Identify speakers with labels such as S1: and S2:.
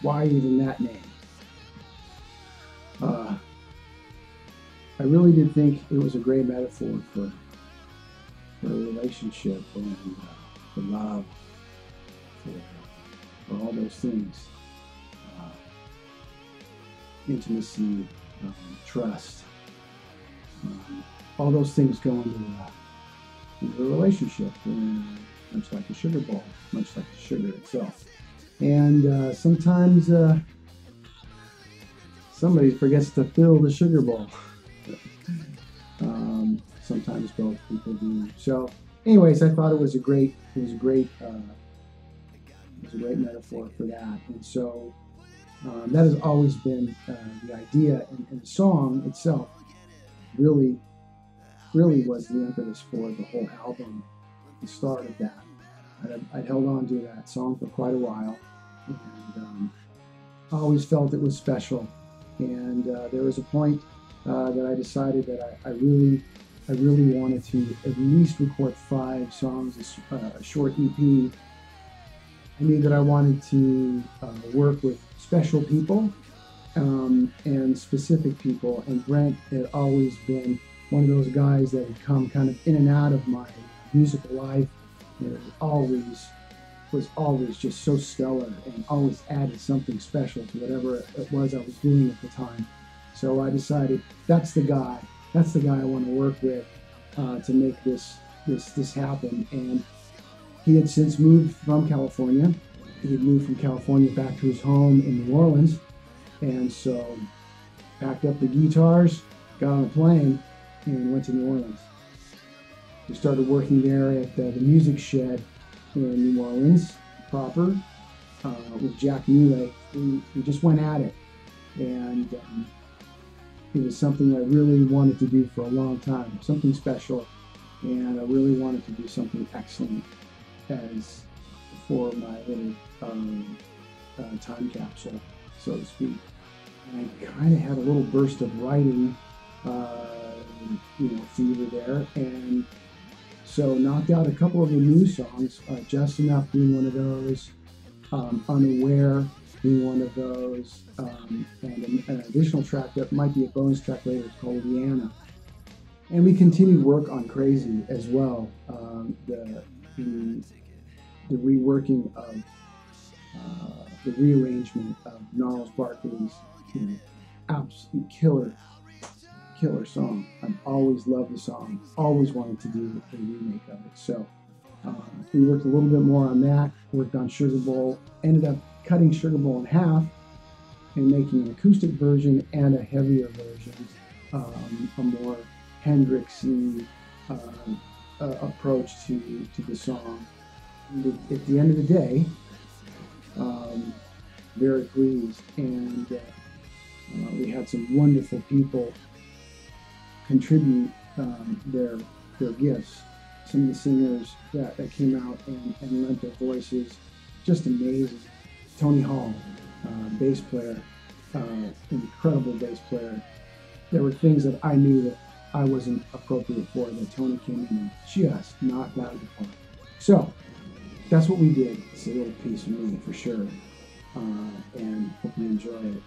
S1: Why even that name? Uh, I really did think it was a great metaphor for, for a relationship and uh, for love, for, for all those things. Uh, intimacy, um, trust. Um, all those things go into, uh, relationship, and much like a sugar bowl, much like the sugar itself. And uh, sometimes uh, somebody forgets to fill the sugar bowl. um, sometimes both people do. So, anyways, I thought it was a great, it was a great, uh, it was a great metaphor for that. And so, um, that has always been uh, the idea, and, and, the song itself really, really was the impetus for the whole album, the start of that. I'd, I'd held on to that song for quite a while, and um, I always felt it was special. And uh, there was a point uh, that I decided that I, I, really, I really wanted to at least record five songs, a, uh, a short EP. I knew that I wanted to uh, work with special people um, and specific people. And Brent had always been one of those guys that had come kind of in and out of my musical life. You know, always was always just so stellar and always added something special to whatever it was I was doing at the time. So I decided that's the guy. That's the guy I want to work with uh, to make this this this happen. And he had since moved from California he had moved from California back to his home in New Orleans. And so packed up the guitars, got on a plane, and went to New Orleans. We started working there at uh, the Music Shed in New Orleans proper uh, with Jack Muley. We, we, just went at it. And um, it was something I really wanted to do for a long time, something special. And I really wanted to do something excellent as for my little um, uh, time capsule, so to speak. And I kind of had a little burst of writing, uh, you know, fever there, and so knocked out a couple of the new songs, uh, just enough being one of those, um, unaware being one of those, um, and an, an, additional track that might be a bonus track later called Rihanna. And we continued work on Crazy as well. Um, the, the the reworking of uh, the rearrangement of Gnarls Barkley's you know, absolute killer, killer song. I've always loved the song, always wanted to do a remake of it. So uh, we worked a little bit more on that, worked on Sugar Bowl, ended up cutting Sugar Bowl in half and making an acoustic version and a heavier version, um, a more Hendrixy uh, uh, approach to, to the song at the end of the day, um, very pleased. And uh, uh, we had some wonderful people contribute um, their their gifts. Some of the singers that, that came out and, and lent their voices, just amazing. Tony Hall, uh, bass player, uh, incredible bass player. There were things that I knew that I wasn't appropriate for that Tony came in and just knocked out of the park. So that's what we did. It's a little piece of me for sure. Uh, and hope you enjoy it.